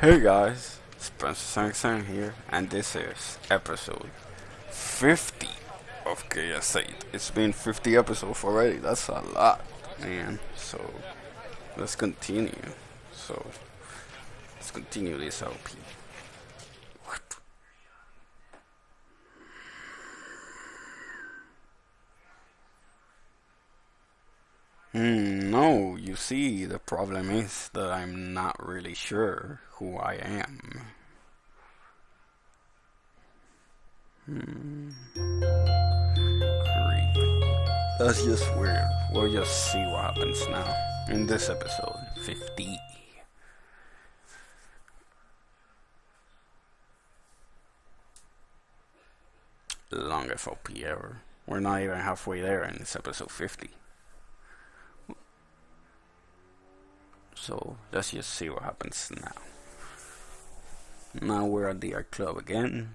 Hey guys, Spencer Sang here, and this is episode 50 of KS8. It's been 50 episodes already, that's a lot, man. So, let's continue. So, let's continue this LP. Hmm, no, you see, the problem is that I'm not really sure who I am. Hmm. That's just weird. We'll just see what happens now in this episode 50. Longest OP ever. We're not even halfway there in this episode 50. So let's just see what happens now. Now we're at the art club again.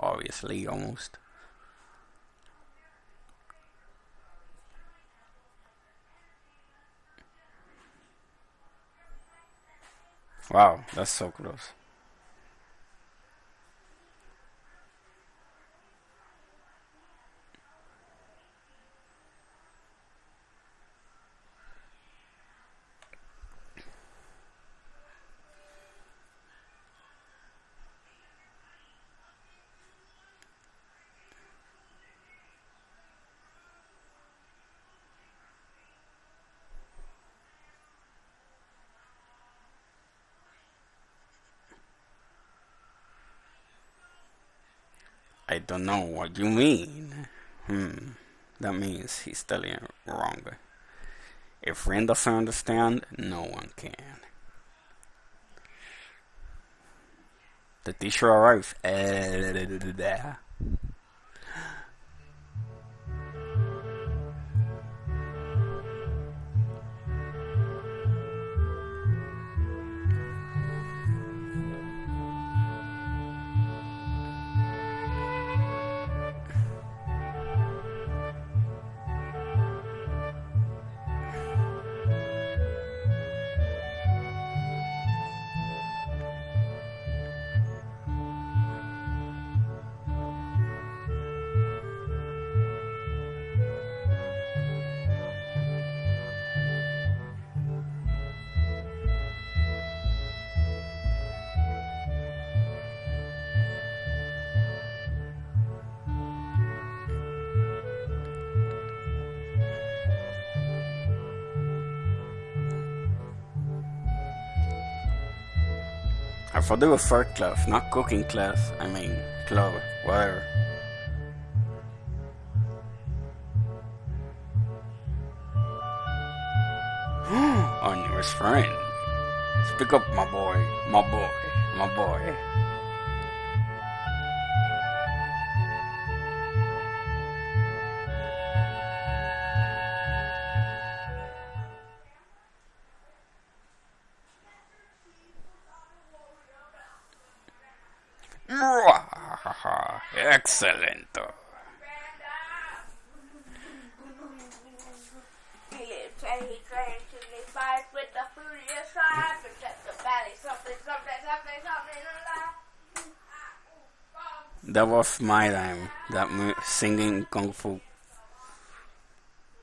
Obviously, almost. Wow, that's so close. I don't know what you mean. Hmm. That means he's telling it wrong. If friend doesn't understand, no one can. The teacher arrives. I thought it was art class, not cooking class. I mean, club, whatever. Our newest friend. Speak up, my boy, my boy, my boy. My time. That singing kung fu,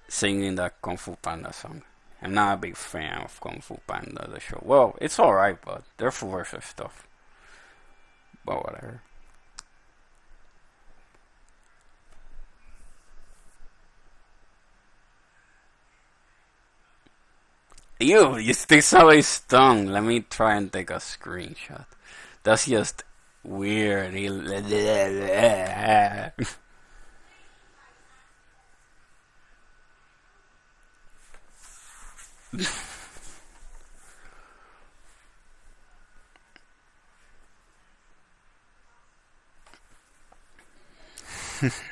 singing that Kung Fu Panda song. I'm not a big fan of Kung Fu Panda, the show. Well, it's alright, but there's worse stuff. But whatever. Ew, you stick somebody's tongue. Let me try and take a screenshot. That's just weird. He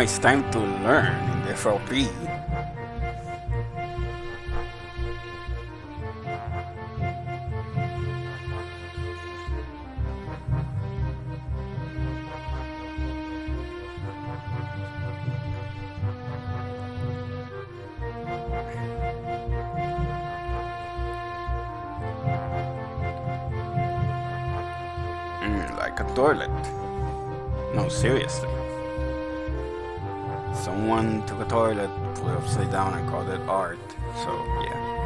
It's time to learn in the FLP. Upside down, and called it art. So, yeah.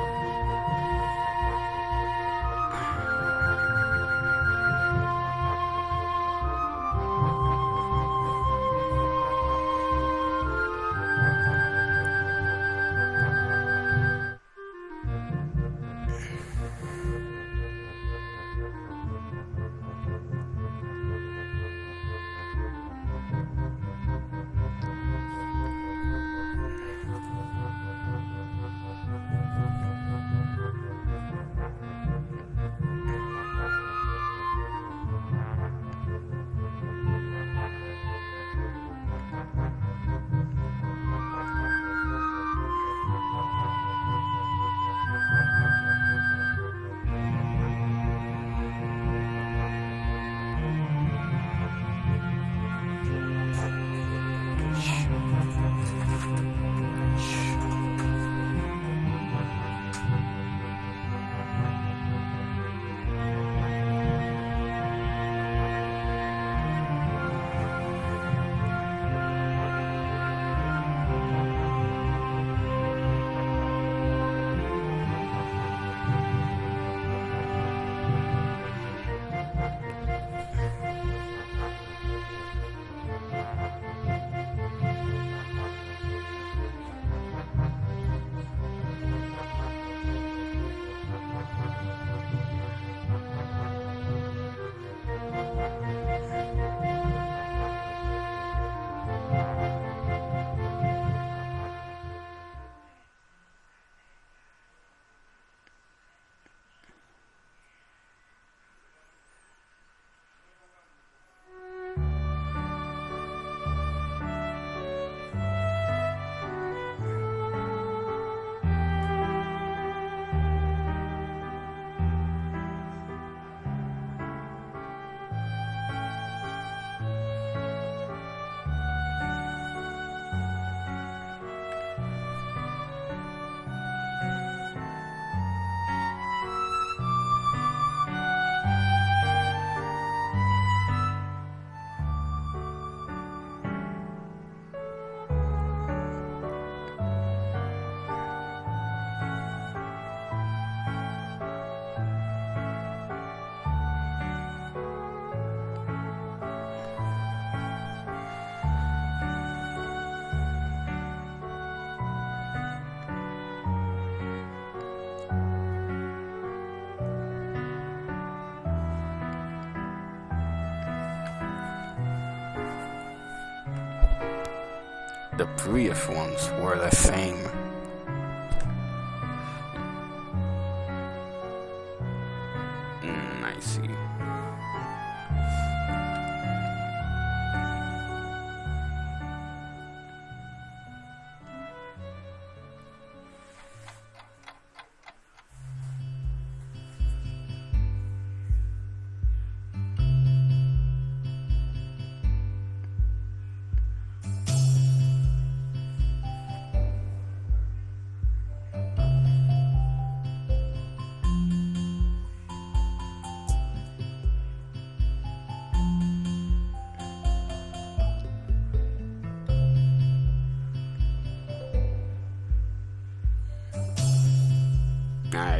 The previous ones were the same.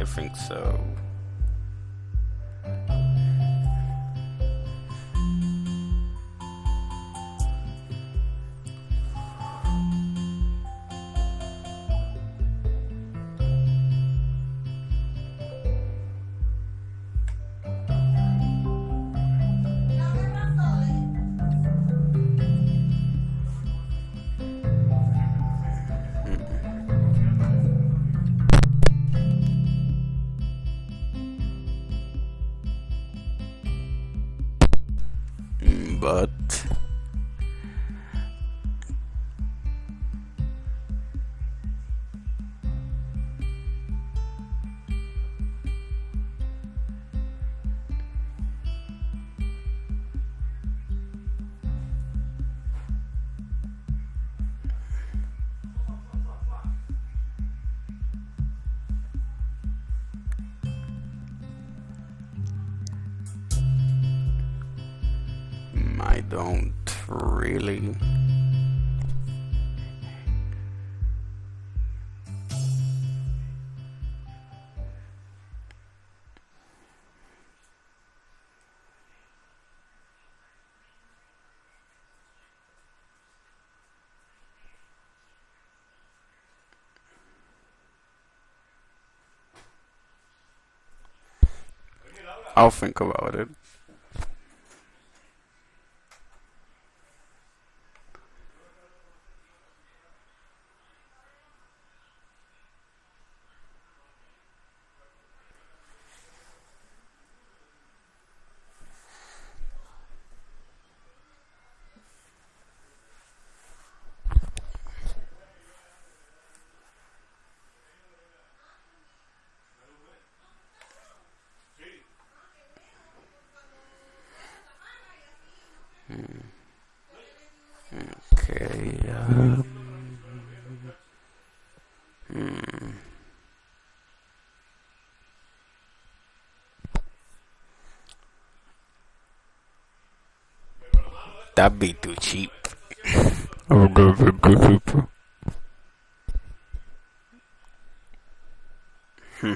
I think so. Don't really. I'll think about it. Okay. Um, hmm. That'd be too cheap. That'd be too cheap. Hmm.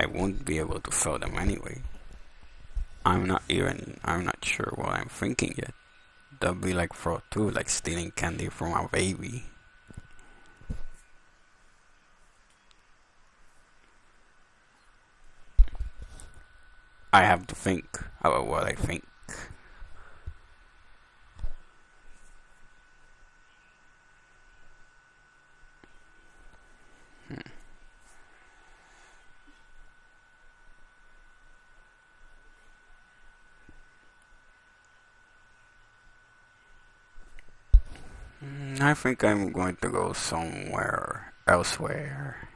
I won't be able to sell them anyway. I'm not even, I'm not sure what I'm thinking yet. That'd be like fraud too, like stealing candy from a baby. I have to think about what I think. Mm, I think I'm going to go somewhere elsewhere.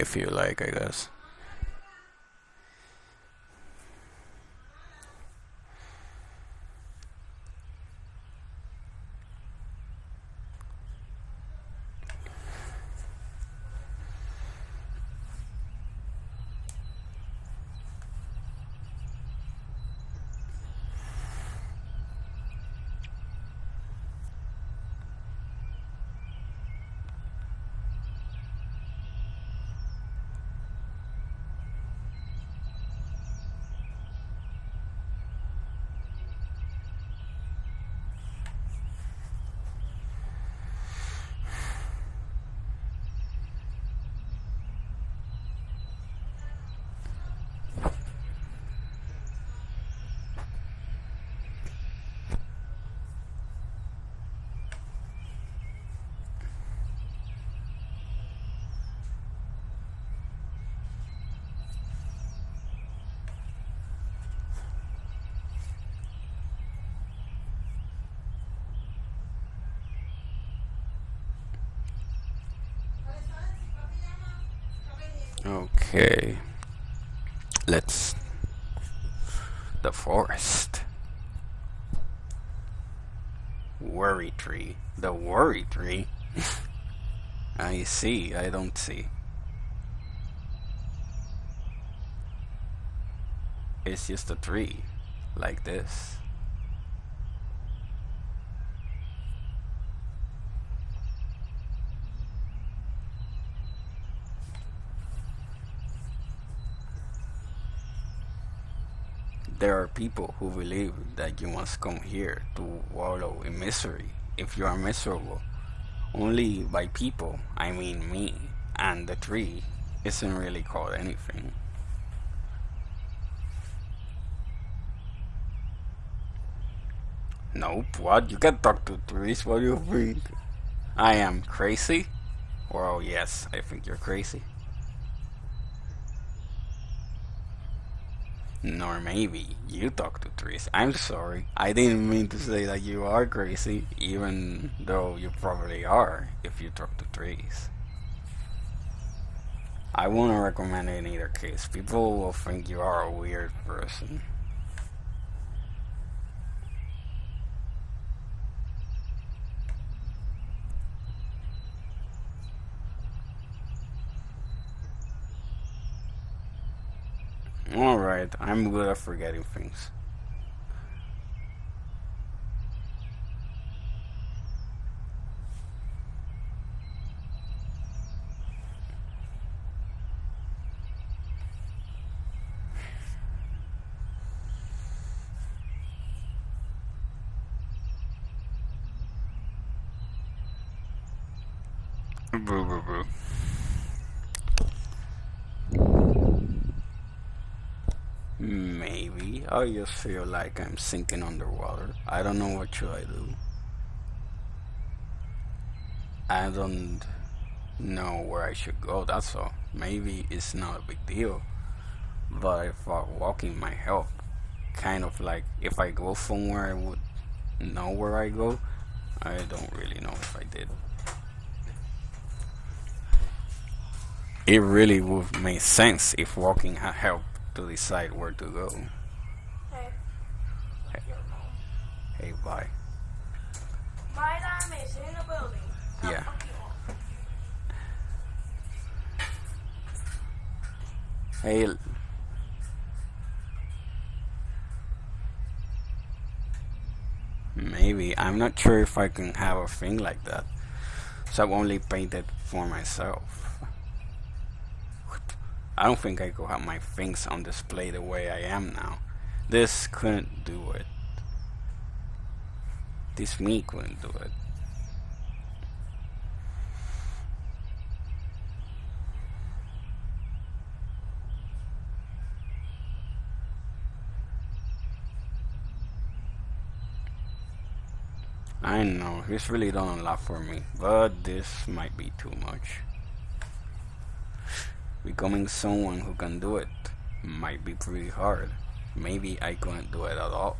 If you like, I guess. Okay. Let's. The forest. Worry tree. The worry tree? I see, I don't see. It's just a tree. Like this. There are people who believe that you must come here to wallow in misery if you are miserable. Only by people, I mean me, and the tree isn't really called anything. Nope, what? You can talk to trees, what do you think? I am crazy? Well, yes, I think you're crazy. Nor maybe you talk to trees. I'm sorry. I didn't mean to say that you are crazy, even though you probably are if you talk to trees. I won't recommend it in either case. People will think you are a weird person. I'm good at forgetting things. Boo boo boo. Oh, I just feel like I'm sinking underwater. I don't know what should I do. I don't know where I should go, that's all. Maybe it's not a big deal. But I thought walking might help. Kind of like if I go somewhere I would know where I go. I don't really know if I did. It really would make sense if walking had helped to decide where to go. Hey. Hey. Your mom. Hey, bye. My name is in the building. Now Yeah. fuck you all. Hey. Maybe. I'm not sure if I can have a thing like that. So I've only painted for myself. I don't think I could have my things on display the way I am now. This couldn't do it. This me couldn't do it. I know, he's really done a lot for me, but this might be too much. Becoming someone who can do it might be pretty hard. Maybe I couldn't do it at all.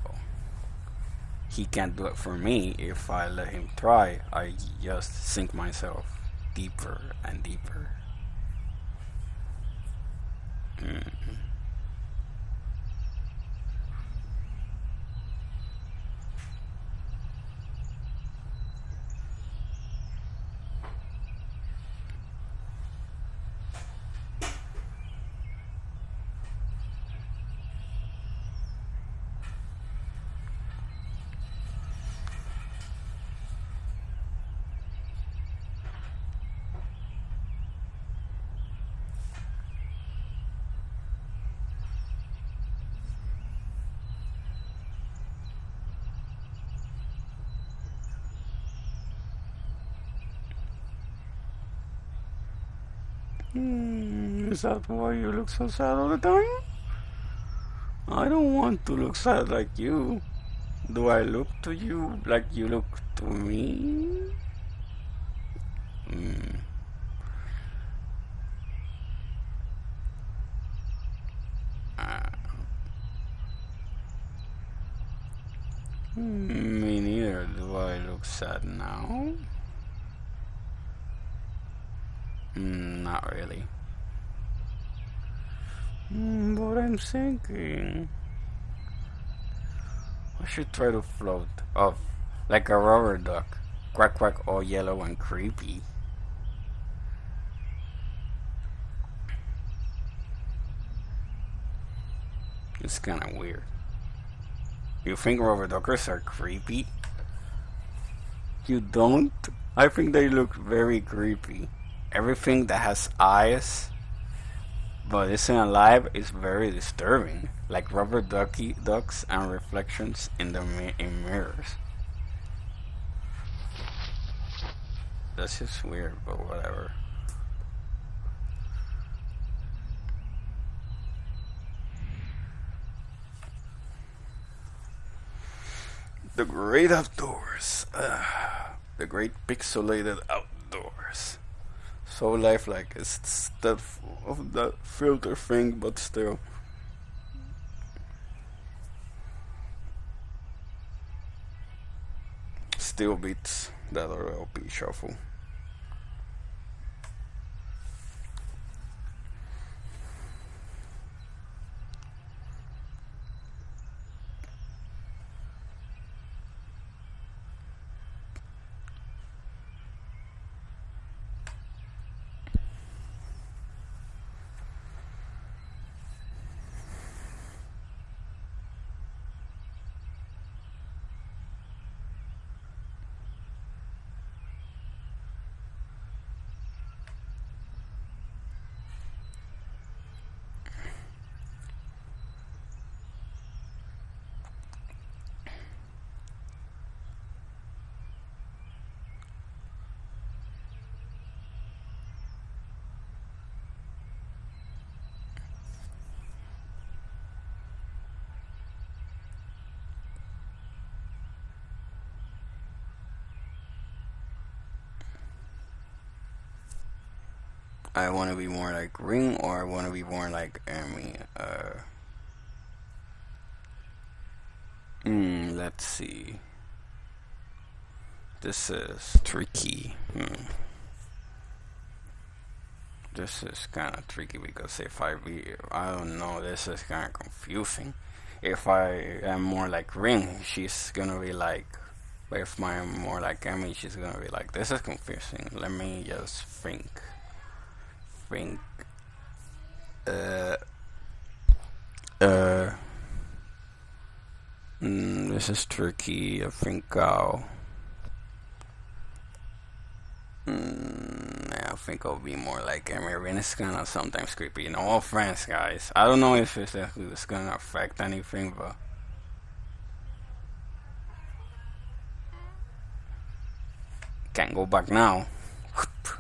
He can't do it for me if I let him try. I just sink myself deeper and deeper. Mm. Is that why you look so sad all the time? I don't want to look sad like you. Do I look to you like you look to me? Hmm. Hmm, Me neither. Do I look sad now? Mm, not really. Mm, but I'm thinking. I should try to float off like a rubber duck. Quack quack, all yellow and creepy. It's kinda weird. You think rubber duckers are creepy? You don't? I think they look very creepy everything that has eyes but isn't alive is very disturbing. Like rubber ducky ducks and reflections in the mi- in mirrors. That's just weird but whatever. The great outdoors Ah, the great pixelated outdoors so lifelike. It's that of filter thing, but still. Still beats that LP shuffle. I want to be more like Rin or I want to be more like Emi. Uh, hmm, let's see. This is tricky. Hmm. This is kind of tricky because if I be, I don't know, this is kind of confusing. If I am more like Rin, she's gonna be like but if I'm more like Emi, she's gonna be like, this is confusing. Let me just think. Think. Uh. Uh. Mm, this is tricky. I think I'll. Mm, I think I'll be more like. And it's kind of sometimes creepy. You know, all friends, guys. I don't know if it's, it's gonna affect anything, but. Can't go back now.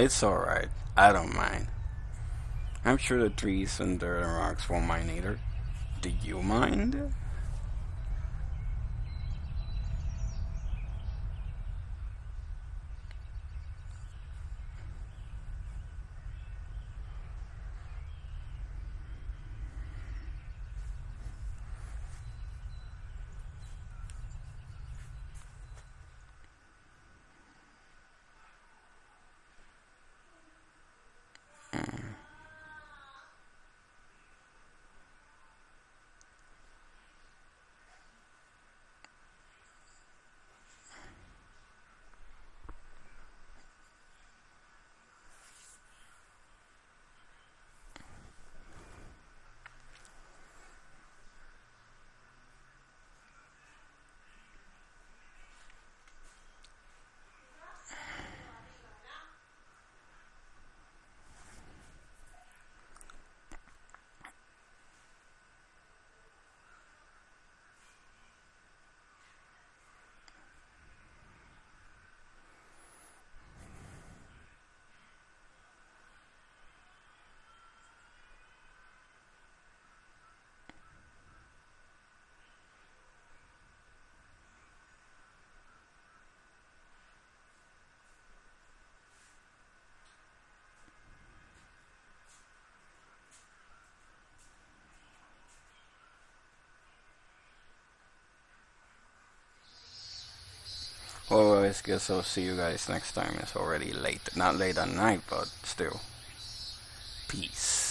It's alright. I don't mind. I'm sure the trees and dirt and rocks won't mind either. Do you mind? Well, I guess I'll see you guys next time. It's already late. Not late at night, but still. Peace.